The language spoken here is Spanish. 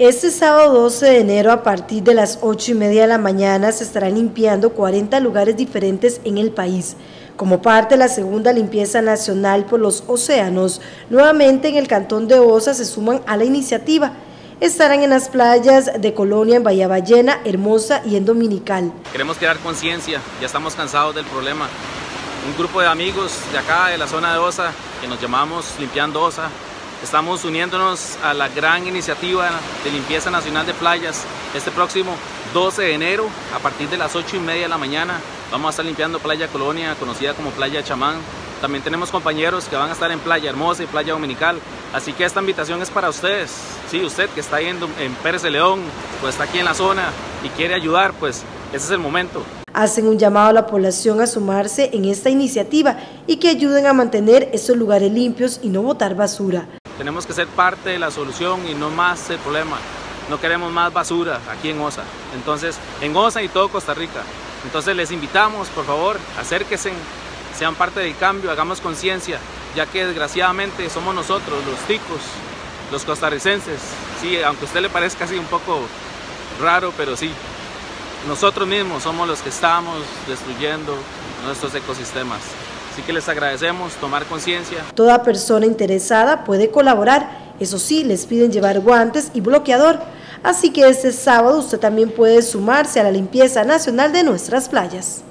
Este sábado 12 de enero a partir de las 8 y media de la mañana se estarán limpiando 40 lugares diferentes en el país. Como parte de la segunda limpieza nacional por los océanos, nuevamente en el cantón de Osa se suman a la iniciativa. Estarán en las playas de Colonia, en Bahía Ballena, Hermosa y en Dominical. Queremos crear conciencia, ya estamos cansados del problema. Un grupo de amigos de acá, de la zona de Osa, que nos llamamos Limpiando Osa, Estamos uniéndonos a la gran iniciativa de limpieza nacional de playas. Este próximo 12 de enero, a partir de las 8 y media de la mañana, vamos a estar limpiando Playa Colonia, conocida como Playa Chamán. También tenemos compañeros que van a estar en Playa Hermosa y Playa Dominical. Así que esta invitación es para ustedes. Sí, usted que está yendo en Pérez de León, pues está aquí en la zona y quiere ayudar, pues ese es el momento. Hacen un llamado a la población a sumarse en esta iniciativa y que ayuden a mantener estos lugares limpios y no botar basura. Tenemos que ser parte de la solución y no más el problema. No queremos más basura aquí en OSA. Entonces, en OSA y todo Costa Rica. Entonces les invitamos, por favor, acérquense, sean parte del cambio, hagamos conciencia, ya que desgraciadamente somos nosotros, los ticos, los costarricenses. Sí, aunque a usted le parezca así un poco raro, pero sí, nosotros mismos somos los que estamos destruyendo nuestros ecosistemas. Así que les agradecemos tomar conciencia. Toda persona interesada puede colaborar, eso sí, les piden llevar guantes y bloqueador. Así que este sábado usted también puede sumarse a la limpieza nacional de nuestras playas.